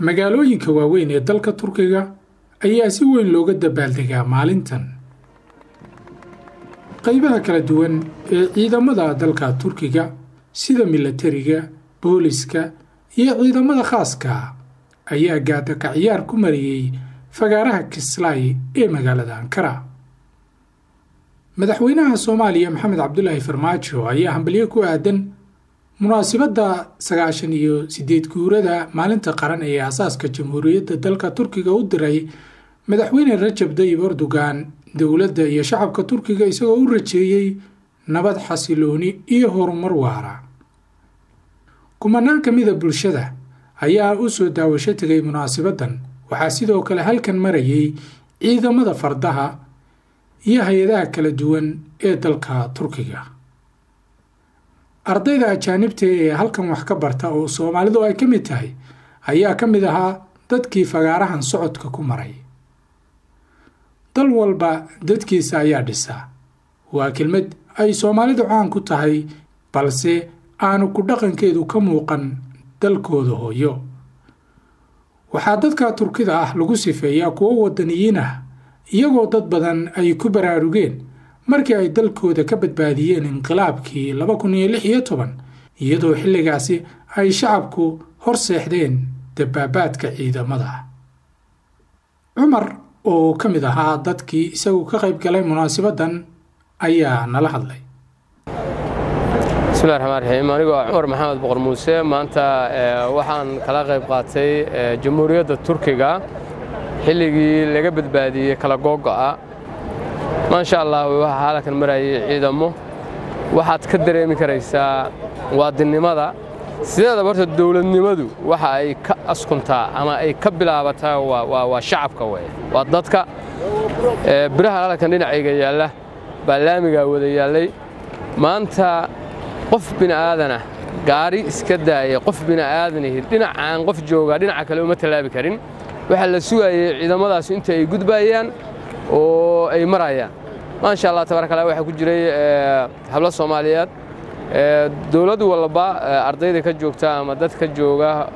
magaalooyinka waaweyn ee dalka turkiga ayaa si weyn looga dabaaldegaa maalintan. Qaybaha kala duwan ee ciidamada dalka turkiga sida milatariga booliska iyo ciidamada khaaska ayaa gaadaka ciyaar ku mariyey fagaaraha kislay ee magaalada ankara. Madaxweynaha soomaaliya maxamed cabdulaahi farmaajo ayaa hambalyo ku aadan munaasibadda sagaashan iyo siddeed guurada maalinta qaran ee aasaaska jamhuuriyadda dalka turkiga u diray madaxweyne rajab dayib erdogan dowladda iyo shacabka turkiga isagoo u rajeeyey nabad xasilooni iyo horumar waara. Kumanaan ka mida bulshada ayaa u soo daawasho tegay munaasibaddan waxaa sidoo kale halkan marayay ciidamada fardaha iyo hay'adaha kala duwan ee dalka turkiga ardayda ajaanibta ee halkan wax ka barta oo soomaalidu ay ka mid tahay ayaa ka mid ahaa dadkii fagaarahan socodka ku maray. Dal walba dadkiisa ayaa dhisa. Waa kelmad ay soomaalidu caan ku tahay balse aanu ku dhaqankeedu ka muuqan dalkooda hooyo. Waxaa dadka turkida ah lagu sifeeyaa kuwo wadaniyiin ah iyagoo dad badan ay ku baraarugeen markii ay dalkooda ka badbaadiyeen inqilaabkii laba kun iyo lix iyo toban iyadoo xilligaasi ay shacabku hor seexdeen dabaabaadka ciidamada. Cumar oo ka mid ahaa dadkii isagu ka qayb galay munaasibaddan ayaa nala hadlay. Bismillahi raxmaan raxiim anigoo ah cumar maxamed boqor muuse. Maanta waxaan kala qayb qaatay jamhuuriyadda turkiga xilligii laga badbaadiyey kala googo'a maasha allah waxaa halkan marayay ciidamo. Waxaad ka dareemi karaysaa waadinnimada sideedaba horta dowladnimadu waxa ay ka askuntaa ama ay ka bilaabataa waa shacabka wey waa dadka biraha halkan dhinacayga yaalla baa laamigaa wada yaallay. Maanta qof bini'aadanah gaari iska daaya qof bini'aadanihi dhinacaan qof joogaa dhinaca kale uma tallaabi karin. Waxaa la sugayay ciidamadaas inta ay gudbayaan oo ay marayaan maasha allah tabaaraka allah waxaa ku jiray hablo soomaaliyeed. Dowlad walba ardayda ka joogta ama dad ka jooga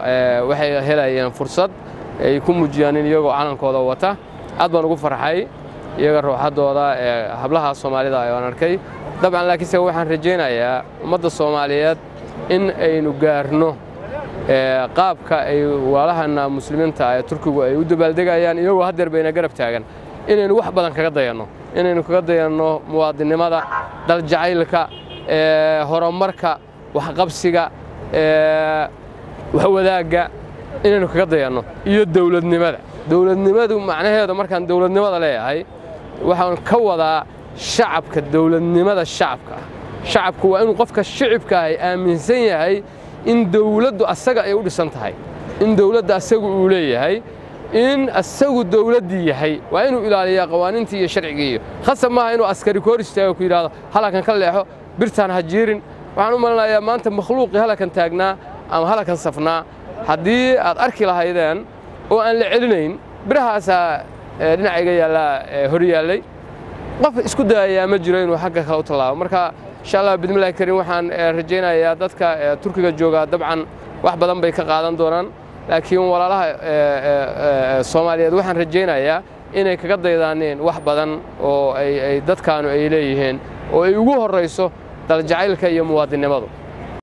waxay helayeen fursad ay ku muujiyaan in iyagoo calankooda wata. Aad baan ugu farxay iyaga ruuxaddooda hablaha soomaalida aan arkay. Dabcan laakiinse waxaan rajaynayaa ummadda soomaaliyeed in aynu gaarno qaabka ay waalahana muslimiinta ee turkigu ay u dabaaldegayaan iyagoo haddeer bayna garab taagan inaynu wax badan kaga dayanno. Inaynu kaga dayanno muwaadinnimada daljacaylka horumarka waxqabsiga waxwadaagga inaynu kaga dayanno. Iyo dowladnimada. Dowladnimadu macnaheedu markaan dowladnimada leeyahay waxaan ka wadaa shacabka dowladnimada shacabka. Shacabku waa inuu qofka shicibka ahy aaminsan yahay in dowladdu asaga ay u dhisan tahay. In dowladda asagu uu leeyahay in asagu dowladdii yahay waa inuu ilaaliyaa qawaaniintii iyo sharcigii iyo khasab maaha inuu askari koor istaago ku yidhahdo halakan ka leexo birtaan ha jiirin. Waxaan u malinayaa maanta makhluuqii halakan taagnaa ama halakan safnaa. Haddii aad arki lahaydeen oo aan la celinayn birahaasaa dhinacayga yaallaa hor yaallay qof isku dayayaa ma jiro inuu xagga kale u tallaabo. Marka insha allah bidmillahi kariim waxaan rajaynayaa dadka turkiga jooga dabcan. Wax badan bay ka qaadan doonaan laakiin walaalaha soomaaliyeed waxaan rajaynayaa inay kaga daydaaneen wax badan oo dadkaanu ay leeyihiin oo ay ugu horrayso daljacaylka iyo muwaadinnimadu